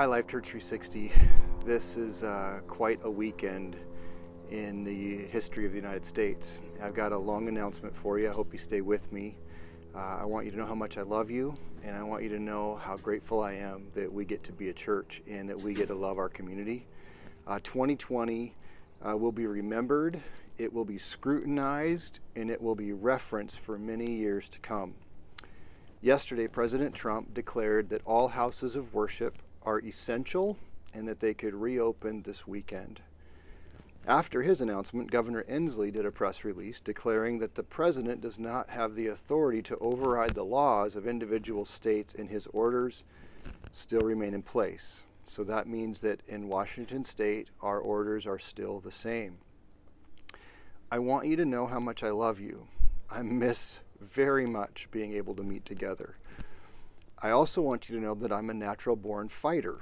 Hi, Life Church 360. This is uh, quite a weekend in the history of the United States. I've got a long announcement for you. I hope you stay with me. Uh, I want you to know how much I love you, and I want you to know how grateful I am that we get to be a church and that we get to love our community. Uh, 2020 uh, will be remembered, it will be scrutinized, and it will be referenced for many years to come. Yesterday, President Trump declared that all houses of worship are essential and that they could reopen this weekend. After his announcement, Governor Inslee did a press release declaring that the president does not have the authority to override the laws of individual states and his orders still remain in place. So that means that in Washington state, our orders are still the same. I want you to know how much I love you. I miss very much being able to meet together. I also want you to know that I'm a natural born fighter.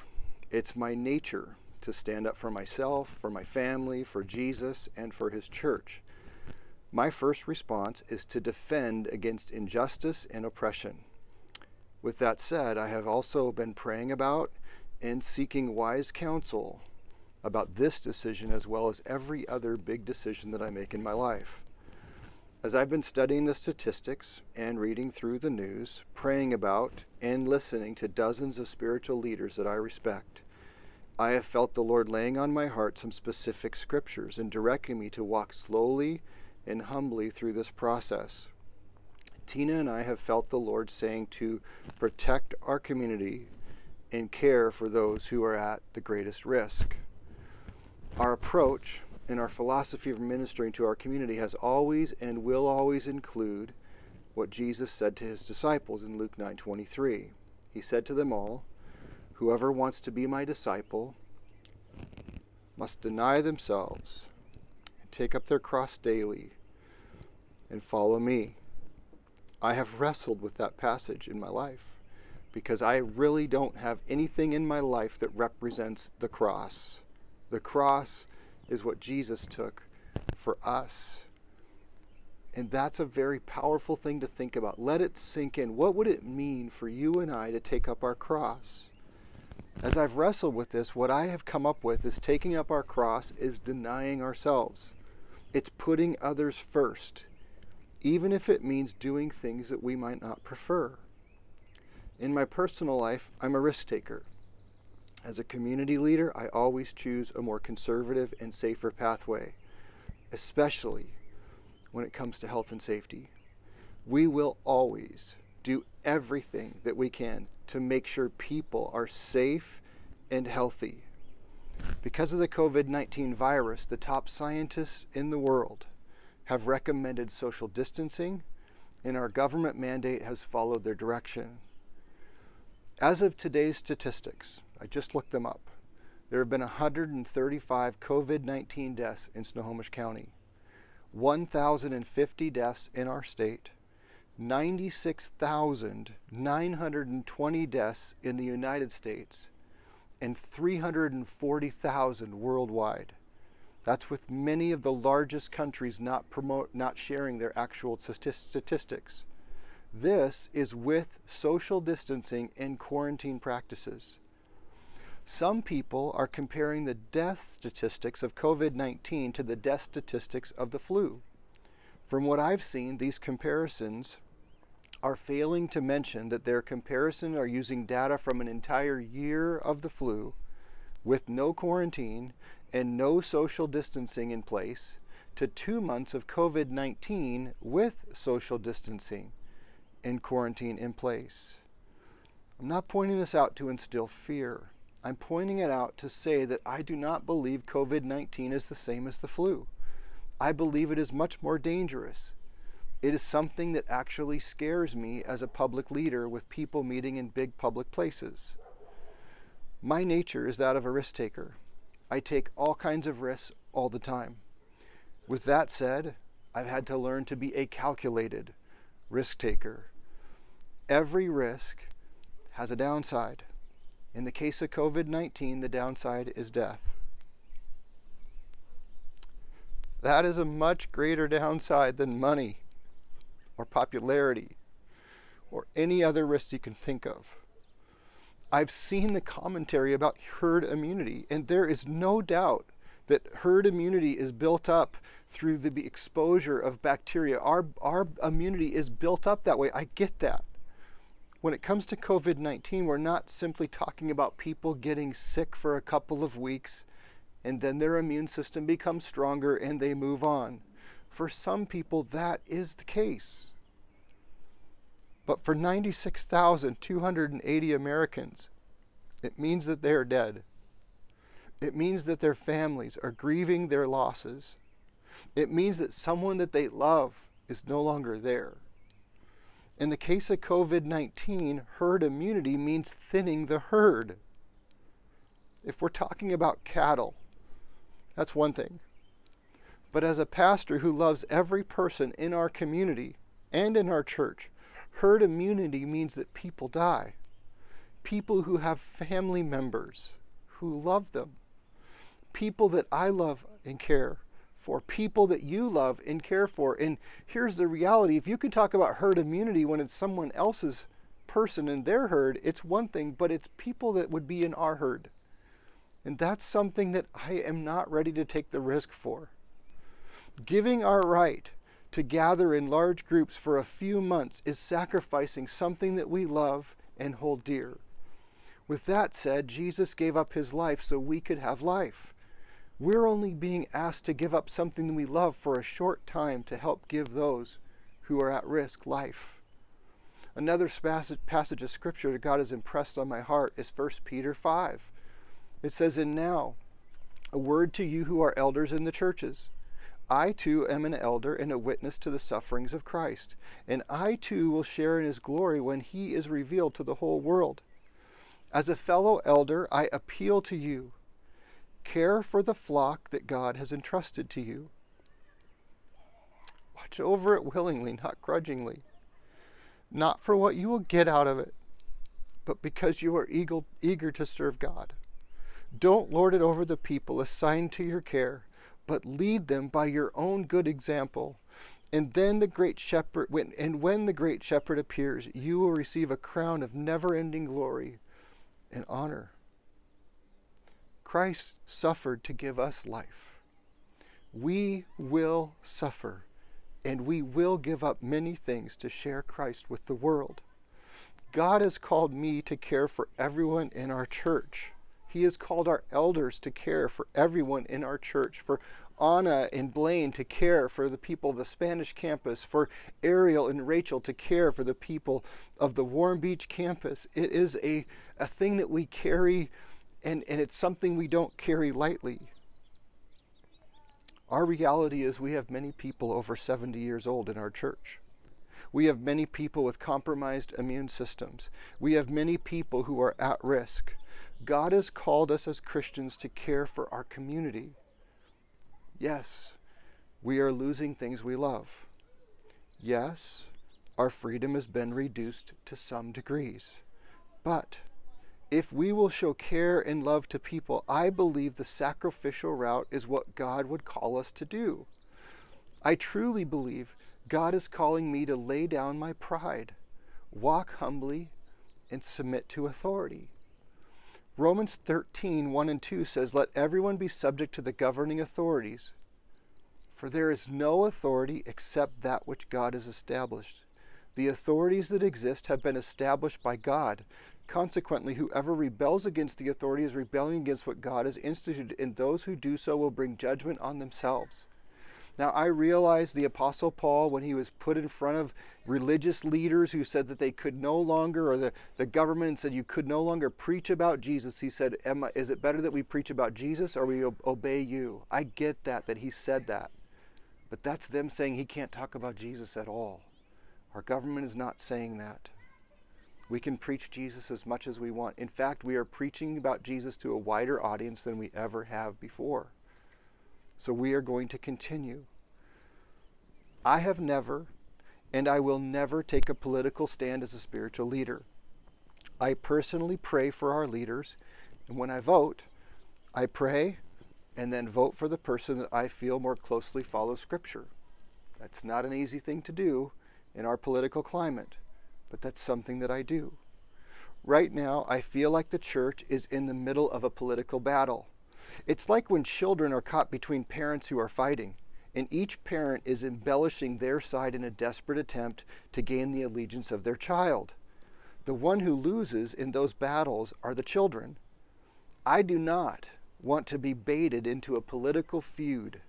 It's my nature to stand up for myself, for my family, for Jesus, and for His church. My first response is to defend against injustice and oppression. With that said, I have also been praying about and seeking wise counsel about this decision as well as every other big decision that I make in my life. As I've been studying the statistics and reading through the news, praying about and listening to dozens of spiritual leaders that I respect, I have felt the Lord laying on my heart some specific scriptures and directing me to walk slowly and humbly through this process. Tina and I have felt the Lord saying to protect our community and care for those who are at the greatest risk. Our approach and our philosophy of ministering to our community has always and will always include what Jesus said to his disciples in Luke 9:23. He said to them all, "Whoever wants to be my disciple must deny themselves and take up their cross daily and follow me." I have wrestled with that passage in my life because I really don't have anything in my life that represents the cross. The cross is what Jesus took for us. And that's a very powerful thing to think about. Let it sink in. What would it mean for you and I to take up our cross? As I've wrestled with this, what I have come up with is taking up our cross is denying ourselves. It's putting others first, even if it means doing things that we might not prefer. In my personal life, I'm a risk taker. As a community leader, I always choose a more conservative and safer pathway, especially when it comes to health and safety. We will always do everything that we can to make sure people are safe and healthy. Because of the COVID 19 virus, the top scientists in the world have recommended social distancing, and our government mandate has followed their direction. As of today's statistics, I just looked them up. There have been 135 COVID 19 deaths in Snohomish County, 1,050 deaths in our state, 96,920 deaths in the United States, and 340,000 worldwide. That's with many of the largest countries not promote not sharing their actual statistics. This is with social distancing and quarantine practices. Some people are comparing the death statistics of COVID 19 to the death statistics of the flu. From what I've seen, these comparisons are failing to mention that their comparison are using data from an entire year of the flu with no quarantine and no social distancing in place to two months of COVID 19 with social distancing and quarantine in place. I'm not pointing this out to instill fear. I'm pointing it out to say that I do not believe COVID 19 is the same as the flu. I believe it is much more dangerous. It is something that actually scares me as a public leader with people meeting in big public places. My nature is that of a risk taker. I take all kinds of risks all the time. With that said, I've had to learn to be a calculated risk taker. Every risk has a downside. In the case of COVID 19, the downside is death. That is a much greater downside than money or popularity or any other risk you can think of. I've seen the commentary about herd immunity, and there is no doubt that herd immunity is built up through the exposure of bacteria. Our, our immunity is built up that way. I get that. When it comes to COVID 19, we're not simply talking about people getting sick for a couple of weeks and then their immune system becomes stronger and they move on. For some people, that is the case. But for 96,280 Americans, it means that they are dead. It means that their families are grieving their losses. It means that someone that they love is no longer there. In the case of COVID 19, herd immunity means thinning the herd. If we're talking about cattle, that's one thing. But as a pastor who loves every person in our community and in our church, Herd immunity means that people die. People who have family members who love them. People that I love and care for. People that you love and care for. And here's the reality if you can talk about herd immunity when it's someone else's person in their herd, it's one thing, but it's people that would be in our herd. And that's something that I am not ready to take the risk for. Giving our right to gather in large groups for a few months is sacrificing something that we love and hold dear. With that said, Jesus gave up his life so we could have life. We're only being asked to give up something we love for a short time to help give those who are at risk life. Another passage of scripture that God has impressed on my heart is 1 Peter 5. It says, And now, a word to you who are elders in the churches. I too am an elder and a witness to the sufferings of Christ, and I too will share in his glory when he is revealed to the whole world. As a fellow elder, I appeal to you care for the flock that God has entrusted to you. Watch over it willingly, not grudgingly, not for what you will get out of it, but because you are eager, eager to serve God. Don't lord it over the people assigned to your care but lead them by your own good example. And then the great shepherd, when, and when the great shepherd appears, you will receive a crown of never ending glory and honor. Christ suffered to give us life. We will suffer, and we will give up many things to share Christ with the world. God has called me to care for everyone in our church. He has called our elders to care for everyone in our church, for Anna and Blaine to care for the people of the Spanish campus, for Ariel and Rachel to care for the people of the Warm Beach campus. It is a, a thing that we carry, and, and it's something we don't carry lightly. Our reality is we have many people over 70 years old in our church. We have many people with compromised immune systems. We have many people who are at risk. God has called us as Christians to care for our community. Yes, we are losing things we love. Yes, our freedom has been reduced to some degrees. But if we will show care and love to people, I believe the sacrificial route is what God would call us to do. I truly believe God is calling me to lay down my pride, walk humbly, and submit to authority. Romans 13, 1 and 2 says, Let everyone be subject to the governing authorities, for there is no authority except that which God has established. The authorities that exist have been established by God. Consequently, whoever rebels against the authority is rebelling against what God has instituted, and those who do so will bring judgment on themselves. Now, I realize the Apostle Paul, when he was put in front of religious leaders who said that they could no longer, or the, the government said you could no longer preach about Jesus, he said, Emma, Is it better that we preach about Jesus or we obey you? I get that, that he said that. But that's them saying he can't talk about Jesus at all. Our government is not saying that. We can preach Jesus as much as we want. In fact, we are preaching about Jesus to a wider audience than we ever have before. So we are going to continue. I have never, and I will never take a political stand as a spiritual leader. I personally pray for our leaders, and when I vote, I pray and then vote for the person that I feel more closely follows Scripture. That's not an easy thing to do in our political climate, but that's something that I do. Right now, I feel like the church is in the middle of a political battle. It's like when children are caught between parents who are fighting, and each parent is embellishing their side in a desperate attempt to gain the allegiance of their child. The one who loses in those battles are the children. I do not want to be baited into a political feud.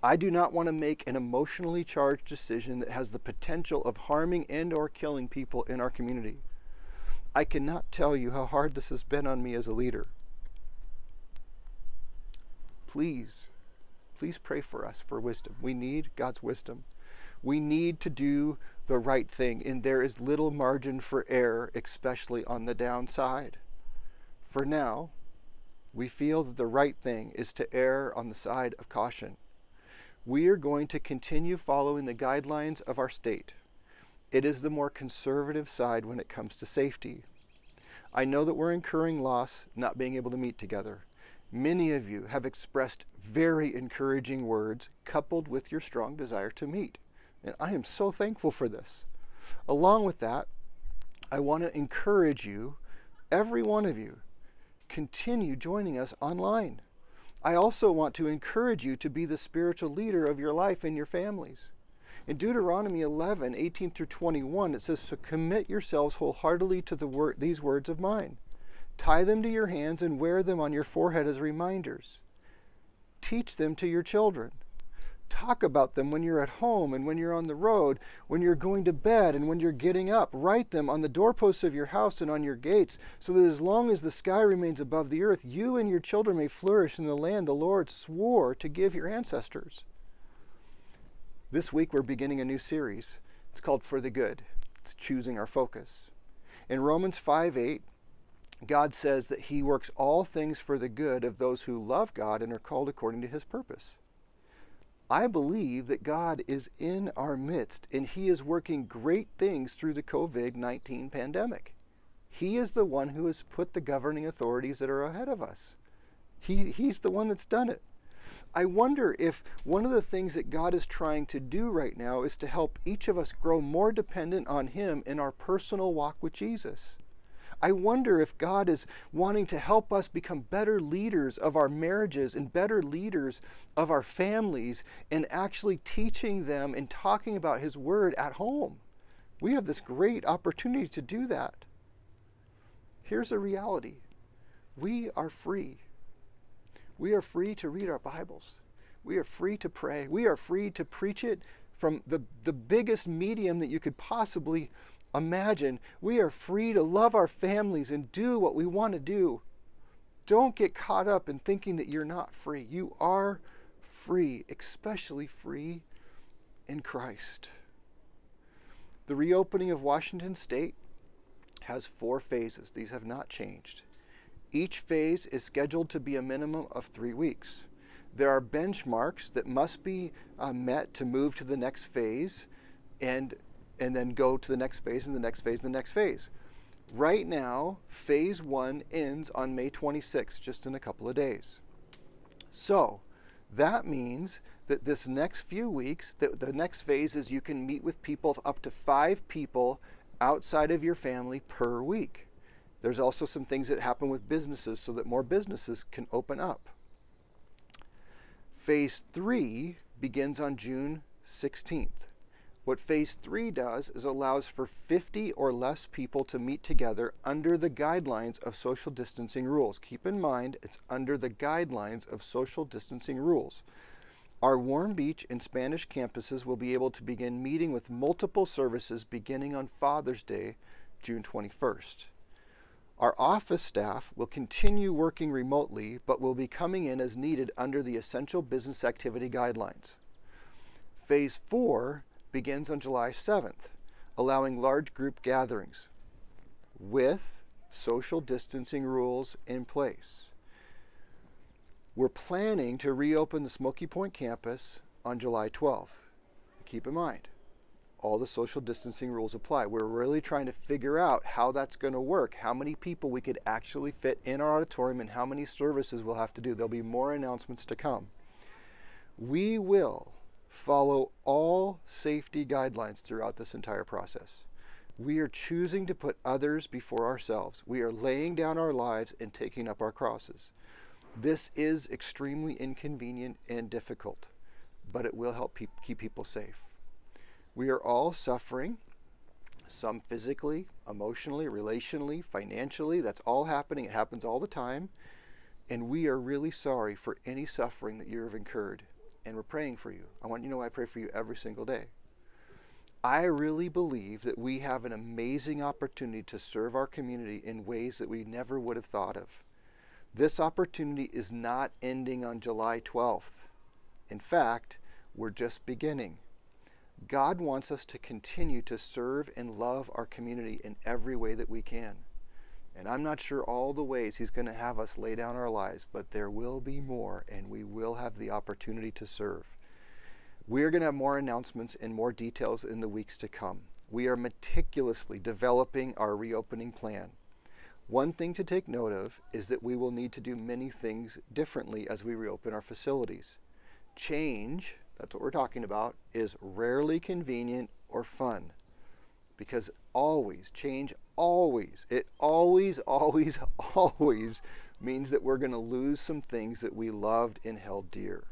I do not want to make an emotionally charged decision that has the potential of harming and or killing people in our community. I cannot tell you how hard this has been on me as a leader. Please, please pray for us for wisdom. We need God's wisdom. We need to do the right thing, and there is little margin for error, especially on the downside. For now, we feel that the right thing is to err on the side of caution. We are going to continue following the guidelines of our state. It is the more conservative side when it comes to safety. I know that we're incurring loss not being able to meet together. Many of you have expressed very encouraging words coupled with your strong desire to meet. And I am so thankful for this. Along with that, I want to encourage you, every one of you, continue joining us online. I also want to encourage you to be the spiritual leader of your life and your families. In Deuteronomy 11, 18 through 21, it says, So commit yourselves wholeheartedly to the word, these words of mine. Tie them to your hands and wear them on your forehead as reminders. Teach them to your children. Talk about them when you're at home and when you're on the road, when you're going to bed and when you're getting up. Write them on the doorposts of your house and on your gates, so that as long as the sky remains above the earth, you and your children may flourish in the land the Lord swore to give your ancestors. This week we're beginning a new series. It's called For the Good. It's choosing our focus. In Romans 5 8, God says that He works all things for the good of those who love God and are called according to His purpose. I believe that God is in our midst and He is working great things through the COVID 19 pandemic. He is the one who has put the governing authorities that are ahead of us. He, he's the one that's done it. I wonder if one of the things that God is trying to do right now is to help each of us grow more dependent on Him in our personal walk with Jesus. I wonder if God is wanting to help us become better leaders of our marriages and better leaders of our families and actually teaching them and talking about His Word at home. We have this great opportunity to do that. Here's a reality we are free. We are free to read our Bibles. We are free to pray. We are free to preach it from the, the biggest medium that you could possibly imagine. We are free to love our families and do what we want to do. Don't get caught up in thinking that you're not free. You are free, especially free in Christ. The reopening of Washington State has four phases. These have not changed. Each phase is scheduled to be a minimum of three weeks. There are benchmarks that must be uh, met to move to the next phase and, and then go to the next phase and the next phase and the next phase. Right now, phase one ends on May 26, just in a couple of days. So that means that this next few weeks, the, the next phase is you can meet with people, up to five people outside of your family per week. There's also some things that happen with businesses so that more businesses can open up. Phase three begins on June 16th. What phase three does is allows for 50 or less people to meet together under the guidelines of social distancing rules. Keep in mind, it's under the guidelines of social distancing rules. Our Warm Beach and Spanish campuses will be able to begin meeting with multiple services beginning on Father's Day, June 21st. Our office staff will continue working remotely, but will be coming in as needed under the essential business activity guidelines. Phase four begins on July 7th, allowing large group gatherings with social distancing rules in place. We're planning to reopen the Smoky Point campus on July 12th. Keep in mind, all the social distancing rules apply. We're really trying to figure out how that's going to work, how many people we could actually fit in our auditorium, and how many services we'll have to do. There'll be more announcements to come. We will follow all safety guidelines throughout this entire process. We are choosing to put others before ourselves. We are laying down our lives and taking up our crosses. This is extremely inconvenient and difficult, but it will help pe- keep people safe. We are all suffering, some physically, emotionally, relationally, financially. That's all happening. It happens all the time. And we are really sorry for any suffering that you have incurred. And we're praying for you. I want you to know I pray for you every single day. I really believe that we have an amazing opportunity to serve our community in ways that we never would have thought of. This opportunity is not ending on July 12th. In fact, we're just beginning. God wants us to continue to serve and love our community in every way that we can. And I'm not sure all the ways He's going to have us lay down our lives, but there will be more, and we will have the opportunity to serve. We're going to have more announcements and more details in the weeks to come. We are meticulously developing our reopening plan. One thing to take note of is that we will need to do many things differently as we reopen our facilities. Change, that's what we're talking about, is rarely convenient or fun. Because always, change always, it always, always, always means that we're going to lose some things that we loved and held dear.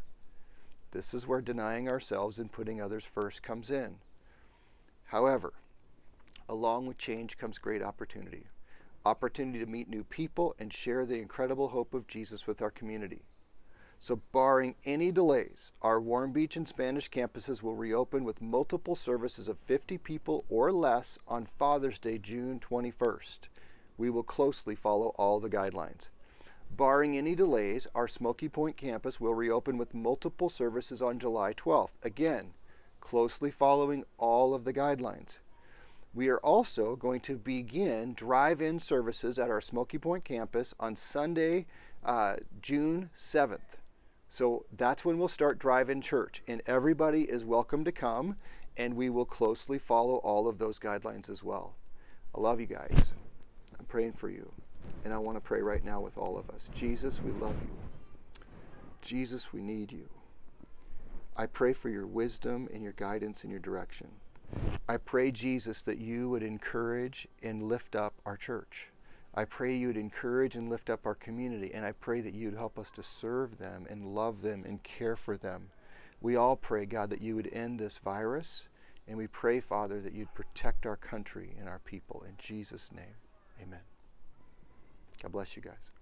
This is where denying ourselves and putting others first comes in. However, along with change comes great opportunity opportunity to meet new people and share the incredible hope of Jesus with our community. So, barring any delays, our Warm Beach and Spanish campuses will reopen with multiple services of 50 people or less on Father's Day, June 21st. We will closely follow all the guidelines. Barring any delays, our Smoky Point campus will reopen with multiple services on July 12th. Again, closely following all of the guidelines. We are also going to begin drive in services at our Smoky Point campus on Sunday, uh, June 7th. So that's when we'll start drive in church, and everybody is welcome to come, and we will closely follow all of those guidelines as well. I love you guys. I'm praying for you. And I want to pray right now with all of us. Jesus, we love you. Jesus, we need you. I pray for your wisdom and your guidance and your direction. I pray, Jesus, that you would encourage and lift up our church. I pray you would encourage and lift up our community, and I pray that you'd help us to serve them and love them and care for them. We all pray, God, that you would end this virus, and we pray, Father, that you'd protect our country and our people. In Jesus' name, amen. God bless you guys.